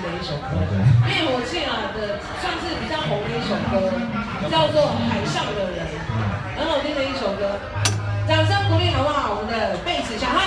的一首歌。灭火器啊的算是比较红的一首歌叫做海上的人。很好听的一首歌掌声鼓励好不好？我们的贝子小号。